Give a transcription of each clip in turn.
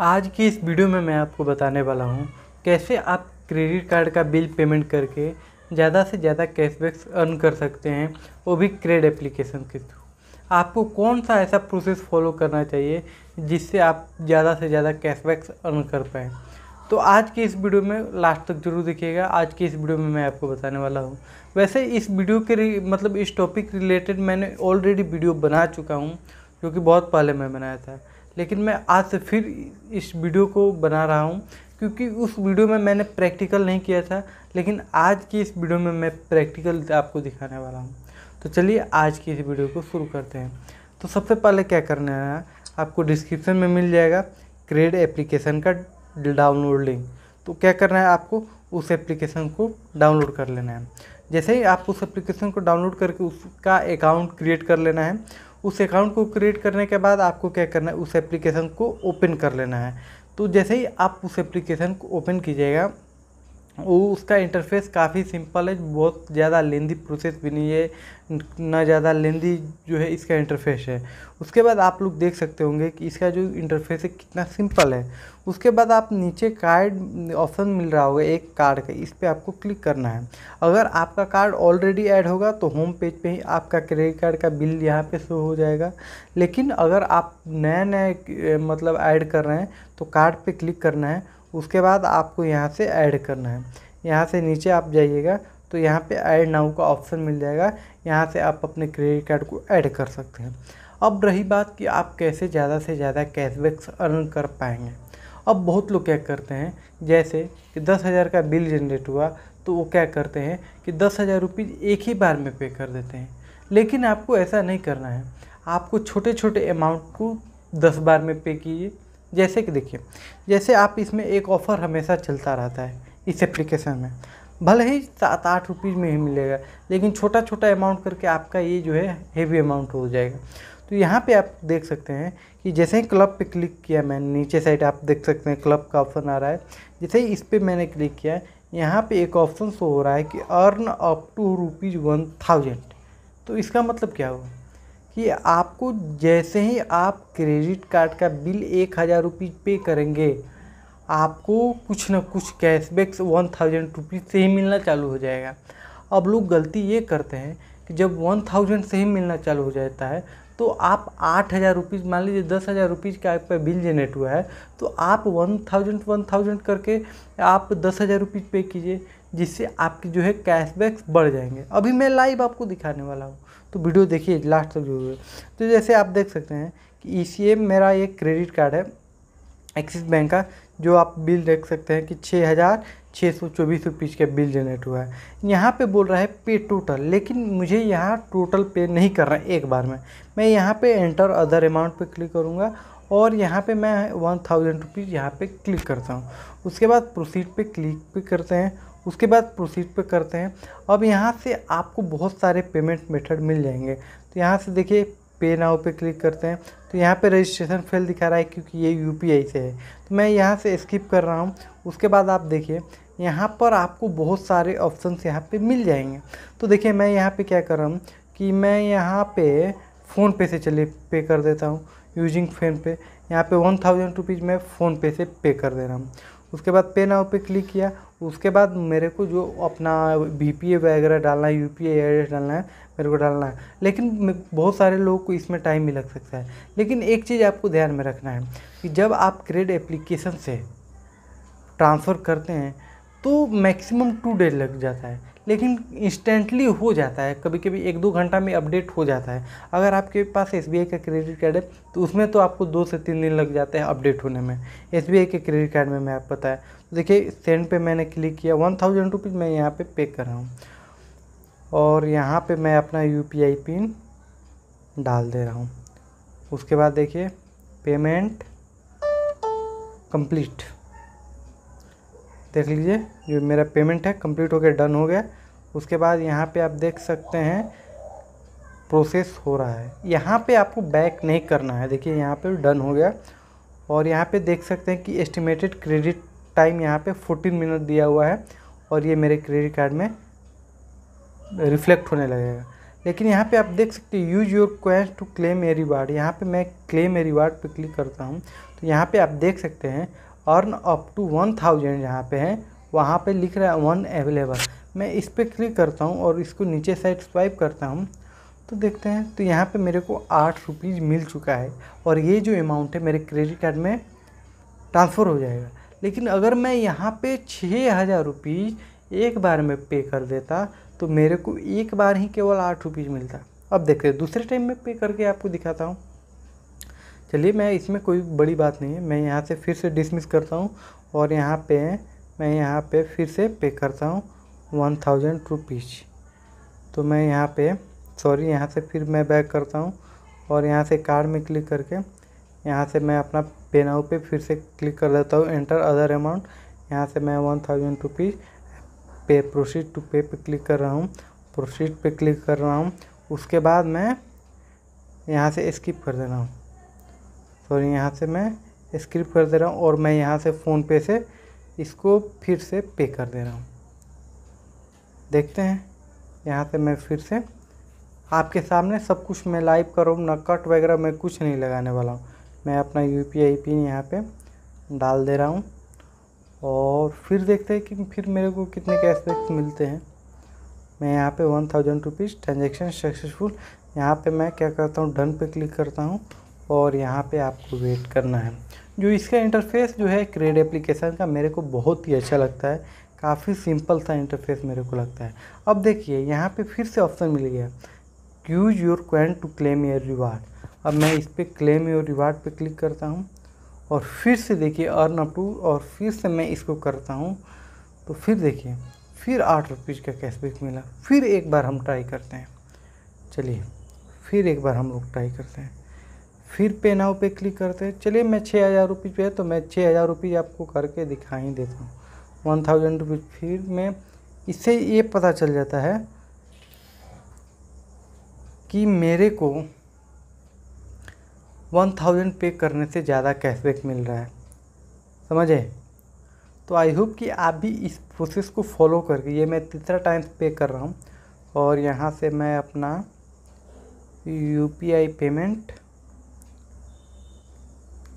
आज की इस वीडियो में मैं आपको बताने वाला हूँ, कैसे आप क्रेडिट कार्ड का बिल पेमेंट करके ज़्यादा से ज़्यादा कैशबैक अर्न कर सकते हैं, वो भी क्रेड एप्लीकेशन के थ्रू। आपको कौन सा ऐसा प्रोसेस फॉलो करना चाहिए, जिससे आप ज़्यादा से ज़्यादा कैशबैक अर्न कर पाएँ? तो आज की इस वीडियो में लास्ट तक ज़रूर देखिएगा। आज की इस वीडियो में मैं आपको बताने वाला हूँ। वैसे इस वीडियो के मतलब इस टॉपिक रिलेटेड मैंने ऑलरेडी वीडियो बना चुका हूँ, जो कि बहुत पहले मैं बनाया था। लेकिन मैं आज से फिर इस वीडियो को बना रहा हूँ, क्योंकि उस वीडियो में मैंने प्रैक्टिकल नहीं किया था, लेकिन आज की इस वीडियो में मैं प्रैक्टिकल आपको दिखाने वाला हूँ। तो चलिए आज की इस वीडियो को शुरू करते हैं। तो सबसे पहले क्या करना है, आपको डिस्क्रिप्शन में मिल जाएगा क्रेड एप्लीकेशन का डाउनलोड लिंक। तो क्या करना है आपको, उस एप्लीकेशन को डाउनलोड कर लेना है। जैसे ही आप उस एप्लीकेशन को डाउनलोड करके उसका अकाउंट क्रिएट कर लेना है उस अकाउंट को क्रिएट करने के बाद आपको क्या करना है? उस एप्लीकेशन को ओपन कर लेना है। तो जैसे ही आप उस एप्लीकेशन को ओपन कीजिएगा वो उसका इंटरफेस काफ़ी सिंपल है, बहुत ज़्यादा लेंदी प्रोसेस भी नहीं है, ना ज़्यादा लेंदी जो है इसका इंटरफेस है। उसके बाद आप लोग देख सकते होंगे कि इसका जो इंटरफेस है कितना सिंपल है। उसके बाद आप नीचे कार्ड ऑप्शन मिल रहा होगा, एक कार्ड का, इस पर आपको क्लिक करना है। अगर आपका कार्ड ऑलरेडी ऐड होगा तो होम पेज पे ही आपका क्रेडिट कार्ड का बिल यहाँ पे शो हो जाएगा। लेकिन अगर आप नया नया मतलब ऐड कर रहे हैं तो कार्ड पे क्लिक करना है। उसके बाद आपको यहाँ से ऐड करना है। यहाँ से नीचे आप जाइएगा तो यहाँ पे ऐड नाउ का ऑप्शन मिल जाएगा। यहाँ से आप अपने क्रेडिट कार्ड को ऐड कर सकते हैं। अब रही बात कि आप कैसे ज़्यादा से ज़्यादा कैशबैक अर्न कर पाएँगे। अब बहुत लोग क्या करते हैं, जैसे कि दस हज़ार का बिल जनरेट हुआ तो वो क्या करते हैं कि दस हज़ार रुपीज़ एक ही बार में पे कर देते हैं। लेकिन आपको ऐसा नहीं करना है। आपको छोटे छोटे अमाउंट को दस बार में पे कीजिए। जैसे कि देखिए, जैसे आप इसमें एक ऑफ़र हमेशा चलता रहता है, इस एप्लीकेशन में। भले ही सात आठ रुपीज़ में ही मिलेगा, लेकिन छोटा छोटा अमाउंट करके आपका ये जो है हेवी अमाउंट हो जाएगा। तो यहाँ पे आप देख सकते हैं कि जैसे ही क्लब पे क्लिक किया मैंने, नीचे साइड आप देख सकते हैं क्लब का ऑप्शन आ रहा है। जैसे ही इस पर मैंने क्लिक किया, यहाँ पे एक ऑप्शन शो हो रहा है कि earn up to rupees one thousand तो इसका मतलब क्या हुआ? कि आपको जैसे ही आप क्रेडिट कार्ड का बिल एक हज़ार रुपीज़ पे करेंगे, आपको कुछ ना कुछ कैशबैक वन थाउज़ेंड रुपीज़ से ही मिलना चालू हो जाएगा। अब लोग गलती ये करते हैं कि जब वन थाउज़ेंड से ही मिलना चालू हो जाता है तो आप आठ हज़ार रुपीज़ मान लीजिए दस हज़ार रुपीज़ का आपका बिल जनरेट हुआ है तो आप वन थाउज़ेंड वन थाउज़ेंड करके आप दस हज़ार रुपीज़ पे कीजिए। जिससे आपकी जो है कैशबैक्स बढ़ जाएँगे। अभी मैं लाइव आपको दिखाने वाला हूँ तो वीडियो देखिए लास्ट तक ज़रूर। तो जैसे आप देख सकते हैं कि ई मेरा एक क्रेडिट कार्ड है एक्सिस बैंक का, जो आप बिल देख सकते हैं कि छः हज़ार छः सौ चौबीस रुपीज़ का बिल जनरेट हुआ है। यहाँ पे बोल रहा है पे टोटल लेकिन मुझे यहाँ टोटल पे नहीं करना है एक बार में। मैं यहाँ पे एंटर अदर अमाउंट पे क्लिक करूँगा और यहाँ पे मैं वन थाउज़ेंड रुपीज़ यहाँ पे क्लिक करता हूँ। उसके बाद प्रोसीड पे क्लिक पे करते हैं उसके बाद प्रोसीड पे करते हैं। अब यहाँ से आपको बहुत सारे पेमेंट मेथड मिल जाएँगे। तो यहाँ से देखिए पे नाउ पे क्लिक करते हैं। तो यहाँ पे रजिस्ट्रेशन फेल दिखा रहा है क्योंकि ये यूपीआई से है। तो मैं यहाँ से स्किप कर रहा हूँ। उसके बाद आप देखिए, यहाँ पर आपको बहुत सारे ऑप्शन यहाँ पे मिल जाएँगे। तो देखिए, मैं यहाँ पे क्या कर रहा हूँ कि मैं यहाँ पे फ़ोन पे से चलिए पे कर देता हूँ। यूजिंग फ़ोन पे। यहाँ पे वन थाउज़ेंड रुपीज़ मैं फ़ोन पे से पे कर दे रहा हूँ। उसके बाद पे नाउ पे क्लिक किया। उसके बाद मेरे को जो अपना बी पी वगैरह डालना है यू पी एड्रेस डालना है, मेरे को डालना है। लेकिन बहुत सारे लोगों को इसमें टाइम भी लग सकता है। लेकिन एक चीज़ आपको ध्यान में रखना है कि जब आप क्रेड एप्लीकेशन से ट्रांसफ़र करते हैं तो मैक्सिमम टू डेज़ लग जाता है। लेकिन इंस्टेंटली हो जाता है। कभी कभी एक दो घंटा में अपडेट हो जाता है। अगर आपके पास एसबीआई का क्रेडिट कार्ड है तो उसमें तो आपको दो से तीन दिन लग जाते हैं अपडेट होने में। एसबीआई के क्रेडिट कार्ड में मैं आप पता है तो देखिए सेंड पे मैंने क्लिक किया वन थाउज़ेंड रुपीज़ मैं यहाँ पे पे कर रहा हूँ। और यहाँ पे मैं अपना यूपीआई पिन डाल दे रहा हूँ। उसके बाद देखिए पेमेंट कंप्लीट देख लीजिए जो मेरा पेमेंट है कंप्लीट गया डन हो गया। उसके बाद यहाँ पे आप देख सकते हैं प्रोसेस हो रहा है। यहाँ पे आपको बैक नहीं करना है। देखिए, यहाँ पे डन हो गया। और यहाँ पे देख सकते हैं कि एस्टिमेटेड क्रेडिट टाइम यहाँ पे 14 मिनट दिया हुआ है। और ये मेरे क्रेडिट कार्ड में रिफ्लेक्ट होने लगेगा। लेकिन यहाँ पे आप देख सकते हैं use your quest to claim a reward यहाँ पे मैं क्लेम ए रिवार्ड पे क्लिक करता हूँ। तो यहाँ पे आप देख सकते हैं earn up to one thousand यहाँ पे है, वहाँ पे लिख रहा है वन अवेलेबल। मैं इस पर क्लिक करता हूँ और इसको नीचे साइड स्वाइप करता हूँ तो देखते हैं तो यहाँ पे मेरे को आठ रुपीज़ मिल चुका है और ये जो अमाउंट है, मेरे क्रेडिट कार्ड में ट्रांसफ़र हो जाएगा। लेकिन अगर मैं यहाँ पे छः हज़ार रुपीज़ एक बार में पे कर देता तो मेरे को एक बार ही केवल आठ रुपीज़ मिलता। अब देखते हैं, दूसरे टाइम में पे करके आपको दिखाता हूँ। चलिए, मैं इसमें कोई बड़ी बात नहीं है। मैं यहाँ से फिर से डिसमिस करता हूँ और यहाँ पे मैं यहाँ पे फिर से पे करता हूँ वन थाउज़ेंड रुपीज़ तो मैं यहाँ पे सॉरी यहाँ से फिर मैं बैक करता हूँ और यहाँ से कार्ड में क्लिक करके यहाँ से मैं अपना पे नाउ पे फिर से क्लिक कर देता हूँ। एंटर अदर अमाउंट यहाँ से मैं one thousand rupees pay proceed to pay पे क्लिक कर रहा हूँ। प्रोसीड पे क्लिक कर रहा हूँ। उसके बाद मैं यहाँ से स्किप कर दे रहा हूँ। सॉरी यहाँ से मैं स्किप कर दे रहा हूँ और मैं यहाँ से फ़ोनपे से इसको फिर से पे कर दे रहा हूँ। देखते हैं। यहाँ से मैं फिर से आपके सामने सब कुछ मैं लाइव कर रहा हूँ, न कट वगैरह मैं कुछ नहीं लगाने वाला हूँ। मैं अपना यू पी आई पिन यहाँ पर डाल दे रहा हूँ और फिर देखते हैं कि फिर मेरे को कितने कैशबैक मिलते हैं। मैं यहाँ पे one thousand rupees transaction successful यहाँ पे मैं क्या करता हूँ डन पे क्लिक करता हूँ। और यहाँ पे आपको वेट करना है। जो इसका इंटरफेस जो है क्रेड एप्लीकेशन का, मेरे को बहुत ही अच्छा लगता है। काफ़ी सिंपल सा इंटरफेस मेरे को लगता है। अब देखिए, यहाँ पे फिर से ऑप्शन मिल गया। Use your क्वेन to claim your reward अब मैं इस पर क्लेम योर रिवार्ड पे क्लिक करता हूँ और फिर से देखिए अर्न अप टू और फिर से मैं इसको करता हूँ। तो फिर देखिए, फिर आठ रुपीज़ का कैशबैक मिला। फिर एक बार हम ट्राई करते हैं। चलिए, फिर एक बार हम लोग ट्राई करते हैं। फिर पे नाउ पे क्लिक करते हैं। चलिए मैं छः हज़ार रुपये पे है तो मैं छः हज़ार रुपीज़ आपको करके दिखा ही देता हूँ। वन थाउज़ेंड रुपीज़ फिर मैं इससे ये पता चल जाता है कि मेरे को वन थाउज़ेंड पे करने से ज़्यादा कैशबैक मिल रहा है। समझे? तो आई होप कि आप भी इस प्रोसेस को फॉलो करके, ये मैं तीसरा टाइम पे कर रहा हूँ। और यहाँ से मैं अपना यू पी आई पेमेंट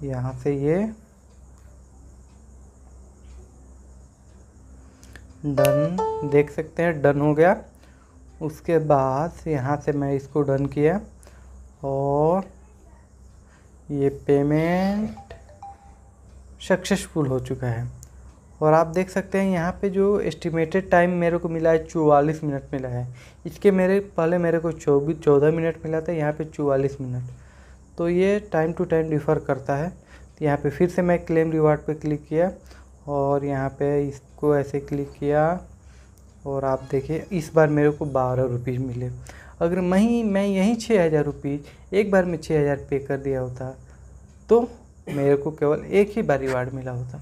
यहाँ से ये डन देख सकते हैं, डन हो गया। उसके बाद यहाँ से मैं इसको डन किया और ये पेमेंट सक्सेसफुल हो चुका है। और आप देख सकते हैं यहाँ पे जो एस्टिमेटेड टाइम मेरे को मिला है, चौवालीस मिनट मिला है। इसके मेरे, पहले मेरे को चौबीस, चौदह मिनट मिला था, यहाँ पे चौवालीस मिनट। तो ये टाइम टू टाइम डिफ़र करता है। तो यहाँ पे फिर से मैं क्लेम रिवार्ड पे क्लिक किया और यहाँ पे इसको ऐसे क्लिक किया और आप देखिए, इस बार मेरे को बारह रुपीज़ मिले। अगर मैं मैं यहीं छः हज़ार रुपीज़ एक बार में छः हज़ार पे कर दिया होता तो मेरे को केवल एक ही बार रिवार्ड मिला होता।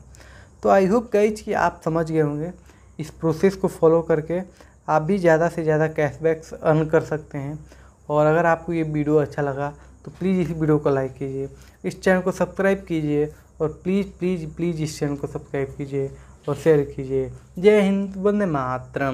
तो आई होप गाइज़ कि आप समझ गए होंगे, इस प्रोसेस को फॉलो करके आप भी ज़्यादा से ज़्यादा कैशबैक्स अर्न कर सकते हैं। और अगर आपको ये वीडियो अच्छा लगा तो प्लीज़ इस वीडियो को लाइक कीजिए, इस चैनल को सब्सक्राइब कीजिए और प्लीज़ प्लीज़ प्लीज़ इस चैनल को सब्सक्राइब कीजिए और शेयर कीजिए। जय हिंद, वंदे मातरम।